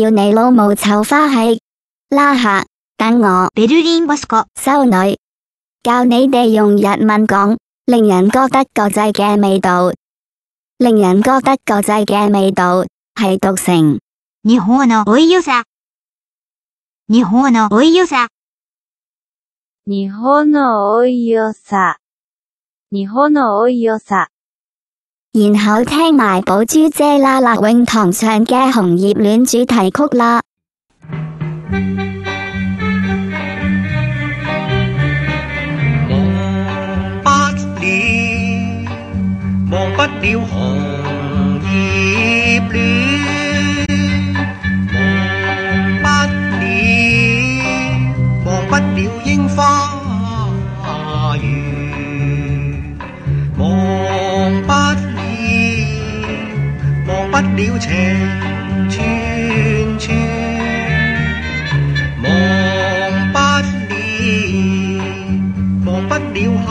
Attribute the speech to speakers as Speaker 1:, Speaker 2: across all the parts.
Speaker 1: 叫你老母臭花氣，拉下，等我
Speaker 2: ベルリンボスコ。
Speaker 1: 修女教你哋用日文講，令人覺得國際嘅味道，令人覺得國際嘅味道係讀成
Speaker 2: 日本のおいよさ。日本のおいよさ。
Speaker 3: 日本のおいよさ。日本のおいよさ。
Speaker 1: 然后听埋宝珠姐啦啦永堂唱嘅《红叶恋》主题曲啦。
Speaker 4: 忘不了，忘不了红叶恋，了情串串，忘不了。忘不了恨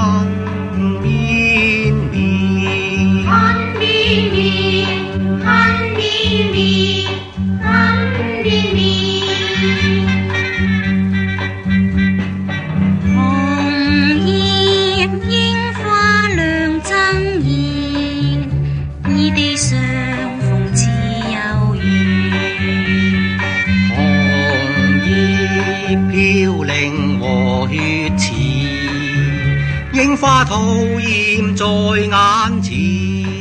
Speaker 4: 飘零和血池，樱花吐艳在眼前。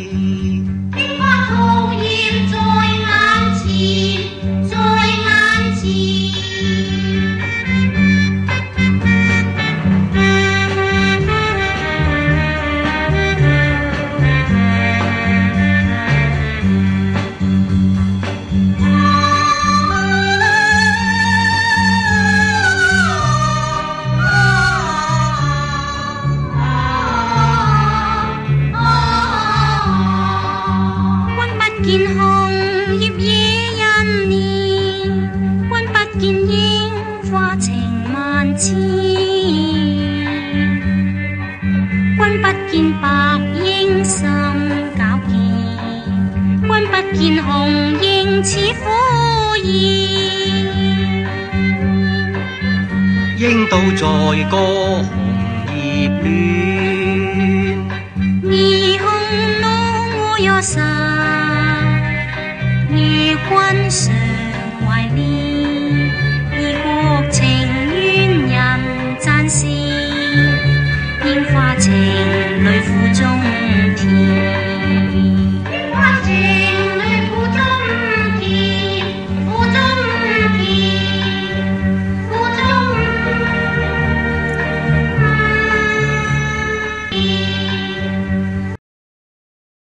Speaker 5: 见红叶惹人怜君不见樱花情万千君不见白英心皎洁君不见红英似火焰
Speaker 4: 应到在歌红叶边
Speaker 5: 霓虹浓我有神君常怀念异国情冤人赞羡烟花情泪苦中甜。